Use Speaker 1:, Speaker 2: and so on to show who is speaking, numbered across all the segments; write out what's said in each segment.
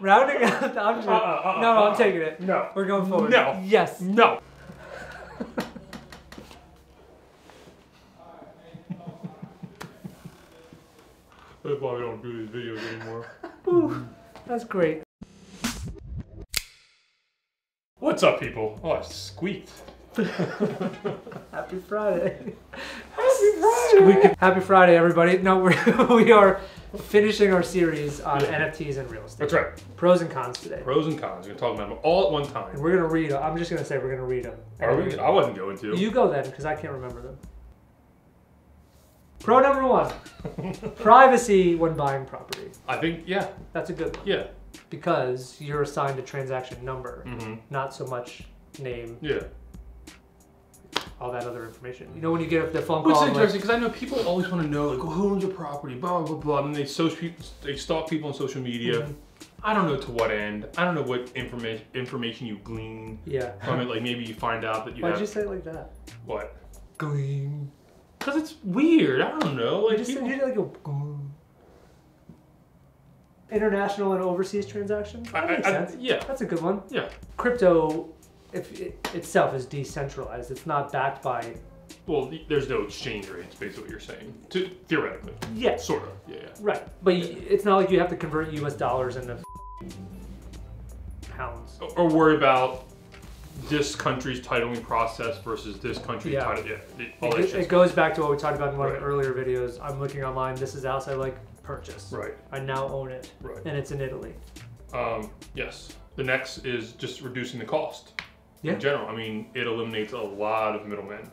Speaker 1: Rounding out. I'm
Speaker 2: Uh, uh, uh,
Speaker 1: no, no,
Speaker 2: uh,
Speaker 1: I'm taking it.
Speaker 2: No.
Speaker 1: We're going forward.
Speaker 2: No.
Speaker 1: Yes.
Speaker 2: No. That's why we don't do these videos anymore.
Speaker 1: Ooh, that's great.
Speaker 2: What's up, people? Oh, I squeaked.
Speaker 1: Happy Friday.
Speaker 2: Happy Friday.
Speaker 1: Happy Friday, everybody. No, we're, we are finishing our series on
Speaker 2: Yeah.
Speaker 1: NFTs and real estate.
Speaker 2: That's right.
Speaker 1: Pros and cons today.
Speaker 2: Pros and cons. We're gonna talk about them all at one
Speaker 1: And
Speaker 2: time.
Speaker 1: we're gonna read. I'm just gonna say we're gonna read them.
Speaker 2: Are we? I wasn't going to.
Speaker 1: You go then, because I can't remember them. Pro number one: privacy when buying property.
Speaker 2: I think yeah,
Speaker 1: That's a good one
Speaker 2: yeah.
Speaker 1: because you're assigned a transaction number,
Speaker 2: Mm-hmm.
Speaker 1: not so much name,
Speaker 2: Yeah.
Speaker 1: All that other information. You know when you get up the phone
Speaker 2: Which
Speaker 1: call.
Speaker 2: is interesting because I know people always want to know like well, who owns your property, blah blah blah, and they social they stalk people on social media.
Speaker 1: Mhm.
Speaker 2: I don't know to what end. I don't know what information information you glean
Speaker 1: yeah.
Speaker 2: from it. Like maybe you find out that you
Speaker 1: Why'd
Speaker 2: have
Speaker 1: you say it like that?
Speaker 2: what?
Speaker 1: Glean.
Speaker 2: Because it's weird. I don't know.
Speaker 1: You
Speaker 2: Like
Speaker 1: just
Speaker 2: people,
Speaker 1: said you did like a international and overseas transactions.
Speaker 2: I,
Speaker 1: That makes
Speaker 2: I, I, yeah,
Speaker 1: That's a good one.
Speaker 2: yeah.
Speaker 1: Crypto, if it itself is decentralized, it's not backed by.
Speaker 2: Well, there's no exchange rate. It's basically what you're saying. To, theoretically,
Speaker 1: Yes.
Speaker 2: sort of. Yeah, yeah.
Speaker 1: Right, but y it's not like you have to convert U.S. dollars into pounds.
Speaker 2: Or- Or worry about this country's titling process versus this country's
Speaker 1: Yeah.
Speaker 2: title. Yeah, all
Speaker 1: It, it goes back to what we talked about in one of the earlier videos. I'm looking online. This is I like purchase.
Speaker 2: right,
Speaker 1: I now own it,
Speaker 2: right.
Speaker 1: and it's in Italy.
Speaker 2: Um, yes. The next is just reducing the cost.
Speaker 1: Yeah.
Speaker 2: In general, I mean, it eliminates a lot of middlemen.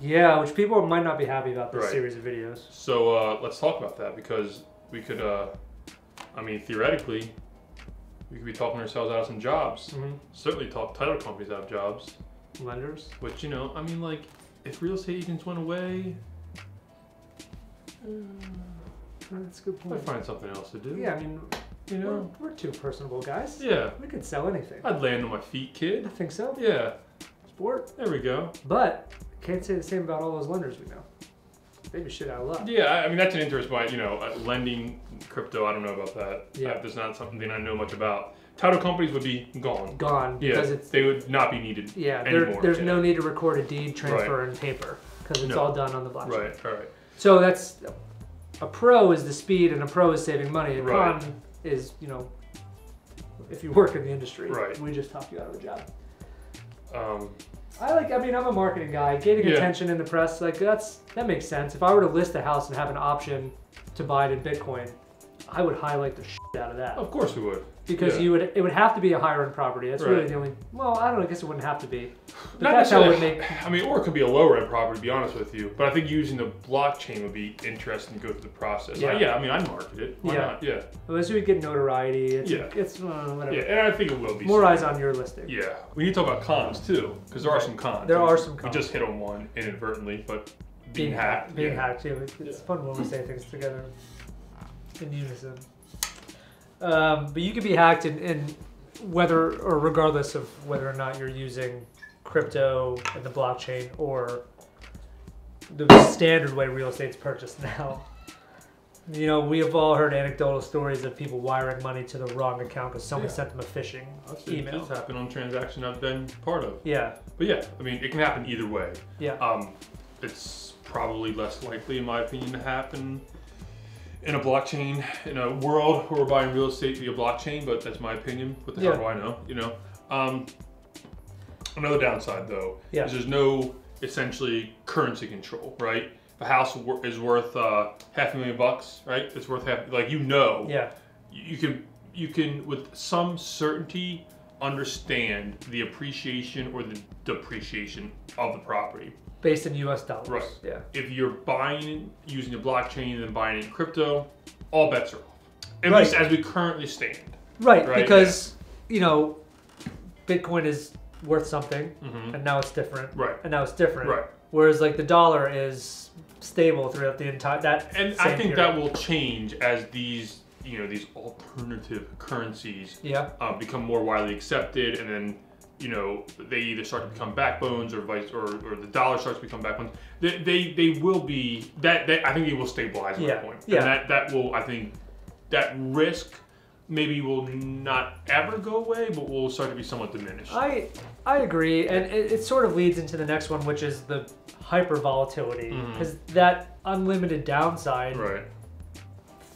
Speaker 1: Yeah, which people might not be happy about this
Speaker 2: Right.
Speaker 1: series of videos.
Speaker 2: So uh, let's talk about that because we could, uh, I mean, theoretically, we could be talking ourselves out of some jobs.
Speaker 1: hmm
Speaker 2: Certainly, talk title companies out of jobs.
Speaker 1: Lenders.
Speaker 2: Which you know, I mean, like, if real estate agents went away,
Speaker 1: That's a good point.
Speaker 2: I'd find something else to do.
Speaker 1: Yeah, I mean,
Speaker 2: You
Speaker 1: we're,
Speaker 2: know.
Speaker 1: we're two personable guys.
Speaker 2: Yeah.
Speaker 1: We could sell anything.
Speaker 2: I'd land on my feet, kid.
Speaker 1: I think so.
Speaker 2: Yeah.
Speaker 1: Sport.
Speaker 2: There we go.
Speaker 1: But can't say the same about all those lenders we know. They do shit out of luck.
Speaker 2: Yeah, I mean that's an interest. Why you know, uh, lending crypto, I don't know about that.
Speaker 1: Yeah.
Speaker 2: Uh, that's not something I know much about. Title companies would be gone.
Speaker 1: Gone
Speaker 2: Yeah,
Speaker 1: because it's
Speaker 2: they would not be needed.
Speaker 1: yeah.
Speaker 2: Anymore,
Speaker 1: there's
Speaker 2: yeah.
Speaker 1: no need to record a deed transfer in paper because it's
Speaker 2: No.
Speaker 1: all done on the blockchain.
Speaker 2: Right. All right.
Speaker 1: So that's a pro is the speed and a pro is saving money. A
Speaker 2: Right.
Speaker 1: con is you know if you work in the industry.
Speaker 2: Right.
Speaker 1: We just talked you out of a job.
Speaker 2: Um,
Speaker 1: I like. I mean, I'm a marketing guy. Getting
Speaker 2: Yeah.
Speaker 1: attention in the press, like that's that makes sense. If I were to list a house and have an option to buy it in Bitcoin, I would highlight the shit out of that
Speaker 2: of course we would.
Speaker 1: because
Speaker 2: yeah.
Speaker 1: you would. It would have to be a higher end property. That's really
Speaker 2: Right.
Speaker 1: the only. Well, I don't know. I guess it wouldn't have to be. But
Speaker 2: Not
Speaker 1: that's how it would make.
Speaker 2: I mean, or it could be a lower end property. To be honest with you, but I think using the blockchain would be interesting to go through the process.
Speaker 1: Yeah.
Speaker 2: Yeah. yeah. I mean, I'd market it. Why
Speaker 1: Yeah.
Speaker 2: not? Yeah.
Speaker 1: Unless you would get notoriety. It's,
Speaker 2: Yeah.
Speaker 1: It's uh, whatever.
Speaker 2: Yeah. And I think it will be.
Speaker 1: More
Speaker 2: soon.
Speaker 1: eyes on your listing.
Speaker 2: Yeah. We need to talk about cons too, because there are some cons.
Speaker 1: There are some cons.
Speaker 2: We just hit on one inadvertently, but being,
Speaker 1: being
Speaker 2: hacked.
Speaker 1: Being
Speaker 2: yeah.
Speaker 1: hacked. It's, it's
Speaker 2: Yeah.
Speaker 1: fun when we say things together in unison. Um, but you can be hacked in, in whether or regardless of whether or not you're using crypto and the blockchain or the standard way real estate's purchased now. You know, we have all heard anecdotal stories of people wiring money to the wrong account because someone
Speaker 2: Yeah.
Speaker 1: sent them a phishing
Speaker 2: That's
Speaker 1: email.
Speaker 2: It's happened on transaction I've been part of.
Speaker 1: Yeah,
Speaker 2: But yeah, I mean, it can happen either way.
Speaker 1: yeah,
Speaker 2: Um, it's probably less likely, in my opinion, to happen in a blockchain in a world where we're buying real estate via blockchain. But that's my opinion. What the
Speaker 1: Yeah.
Speaker 2: hell do I know? You know. Um, another downside, though,
Speaker 1: Yeah.
Speaker 2: is there's no essentially currency control, right? If a house is worth uh, half a million bucks, right? It's worth half. Like you know,
Speaker 1: yeah,
Speaker 2: you can you can with some certainty understand the appreciation or the depreciation of the property.
Speaker 1: based in U.S. dollars.
Speaker 2: Right.
Speaker 1: Yeah.
Speaker 2: If you're buying using a blockchain and then buying in crypto, all bets are off. At
Speaker 1: Right.
Speaker 2: least as we currently stand.
Speaker 1: Right,
Speaker 2: Right,
Speaker 1: because you know, Bitcoin is worth something,
Speaker 2: hmm
Speaker 1: and now it's different,
Speaker 2: Right.
Speaker 1: and now it's different.
Speaker 2: Right.
Speaker 1: Whereas like the dollar is stable throughout the entire that.
Speaker 2: And I think
Speaker 1: period.
Speaker 2: that will change as these you know these alternative currencies
Speaker 1: Yeah.
Speaker 2: uh, become more widely accepted, and then you know they either start to become backbones or vice or, or the dollar starts to become backbones. They, they they will be that, that I think they will stabilize at
Speaker 1: Yeah,
Speaker 2: that point.
Speaker 1: yeah.
Speaker 2: And that that will I think that risk maybe will not ever go away, but will start to be somewhat diminished.
Speaker 1: I I agree, and it, it sort of leads into the next one, which is the hyper volatility, because that unlimited downside,
Speaker 2: right.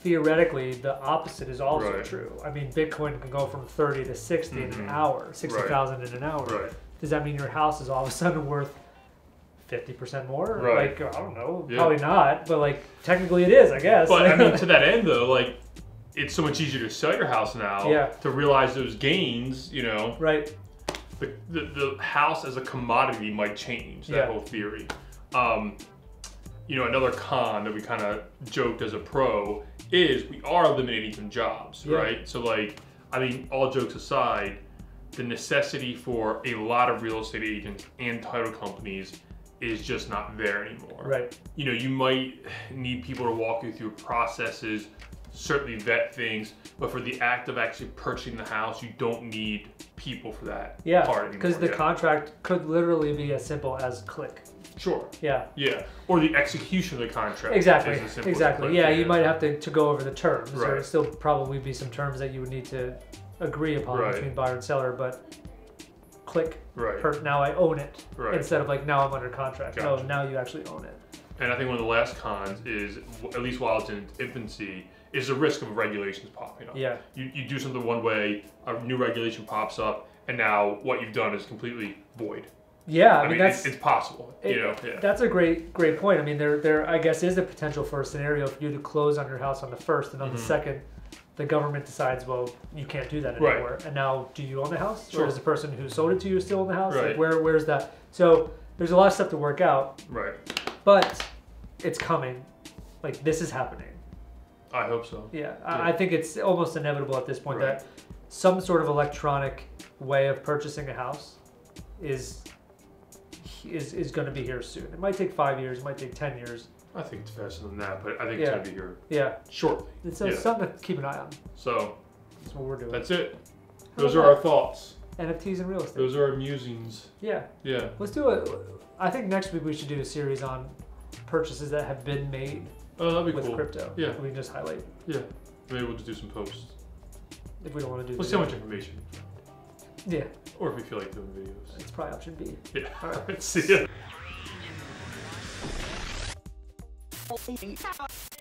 Speaker 1: Theoretically, the opposite is also
Speaker 2: Right.
Speaker 1: true. I mean, Bitcoin can go from thirty to 60 in an
Speaker 2: Mhm.
Speaker 1: hour, sixty thousand in an hour.
Speaker 2: Right.
Speaker 1: Does that mean your house is all of a sudden worth? 50% more
Speaker 2: Right.
Speaker 1: like i don't know
Speaker 2: Yeah.
Speaker 1: probably not but like technically it is i guess
Speaker 2: But I mean, to that end, though, like it's so much easier to sell your house now.
Speaker 1: Yeah.
Speaker 2: To realize those gains, you know,
Speaker 1: right
Speaker 2: the, the, the house as a commodity might change that
Speaker 1: Yeah.
Speaker 2: whole theory. Um, you know, another con that we kind of joked as a pro is we are eliminating some jobs,
Speaker 1: Yeah.
Speaker 2: right? So, like, I mean, all jokes aside, the necessity for a lot of real estate agents and title companies is just not there anymore.
Speaker 1: right
Speaker 2: You know, you might need people to walk you through processes, certainly vet things, but for the act of actually purchasing the house, you don't need people for that
Speaker 1: yeah
Speaker 2: part
Speaker 1: because the
Speaker 2: anymore.
Speaker 1: contract could literally be as simple as click.
Speaker 2: Sure,
Speaker 1: yeah
Speaker 2: yeah, or the execution of the contract.
Speaker 1: Exactly.
Speaker 2: is as simple as
Speaker 1: Exactly. Yeah, you might have to, to go over the terms. There
Speaker 2: Right.
Speaker 1: would still probably be some terms that you would need to agree upon
Speaker 2: Right.
Speaker 1: between buyer and seller, but click.
Speaker 2: right.
Speaker 1: Per, now I own it
Speaker 2: Right.
Speaker 1: instead of like now I'm under contract.
Speaker 2: Oh, gotcha.
Speaker 1: No, now you actually own it.
Speaker 2: And I think one of the last cons is, at least while it's in infancy, is the risk of regulations popping up.
Speaker 1: Yeah.
Speaker 2: You, you do something one way, a new regulation pops up, and now what you've done is completely void.
Speaker 1: Yeah. I, mean, that's
Speaker 2: it's, it's possible.
Speaker 1: it-
Speaker 2: you know, yeah.
Speaker 1: that's a great great point. I mean, there there I guess is a potential for a scenario for you to close on your house on the first, and on
Speaker 2: Mhm.
Speaker 1: the second, the government decides, well, you can't do that
Speaker 2: Right.
Speaker 1: And now, do you own the house,
Speaker 2: Sure.
Speaker 1: or does the person who sold it to you still own the house? Like, where where's that? So there's a lot of stuff to work out.
Speaker 2: Right.
Speaker 1: but it's coming. Like this is happening.
Speaker 2: I hope so.
Speaker 1: Yeah,
Speaker 2: Yeah.
Speaker 1: I, I think it's almost inevitable at this point
Speaker 2: Right.
Speaker 1: that some sort of electronic way of purchasing a house is is is going to be here soon. It might take five years. It might take ten years.
Speaker 2: I think it's faster than that, but I think
Speaker 1: Yeah.
Speaker 2: it's going to be here
Speaker 1: Yeah,
Speaker 2: shortly.
Speaker 1: it's uh,
Speaker 2: Yeah.
Speaker 1: something to keep an eye on.
Speaker 2: So
Speaker 1: That's what we're doing.
Speaker 2: that's it. Those are our thoughts.
Speaker 1: NFTs and real estate.
Speaker 2: Those are our musings.
Speaker 1: yeah,
Speaker 2: Yeah.
Speaker 1: let's do it. I think next week we should do a series on purchases that have been made
Speaker 2: Oh, that'd be
Speaker 1: with
Speaker 2: cool.
Speaker 1: crypto.
Speaker 2: Yeah.
Speaker 1: we can just highlight
Speaker 2: Yeah. Maybe we'll just do some posts.
Speaker 1: if we don't want to do. The
Speaker 2: see how much information.
Speaker 1: Yeah,
Speaker 2: Or if we feel like doing videos.
Speaker 1: it's probably option B.
Speaker 2: Yeah.
Speaker 1: All right.
Speaker 2: See ya.